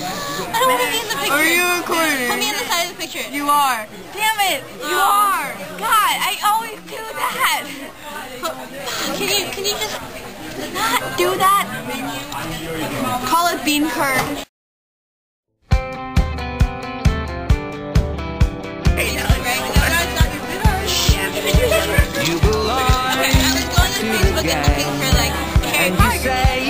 I don't want to be in the picture. Are you recording? Put me in the side of the picture. You are. Damn it! You uh. are. God, I always do that. Can you can you just not do that? Call it bean curd. You belong Okay, I was going on Facebook and looking for like Harry Potter,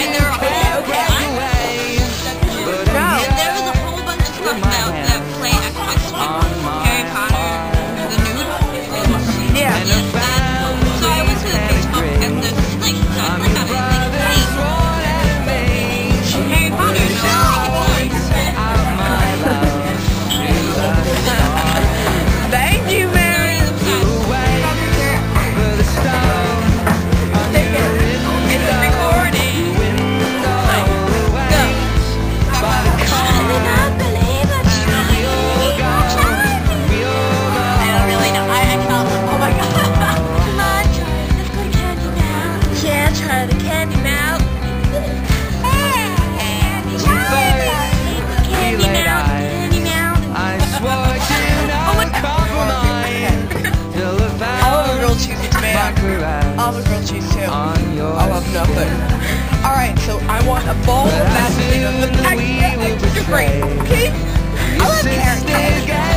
All right, so I want a bowl of mashed potatoes. I, I, I, you're great, okay? I love carrots.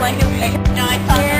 like, no, I thought.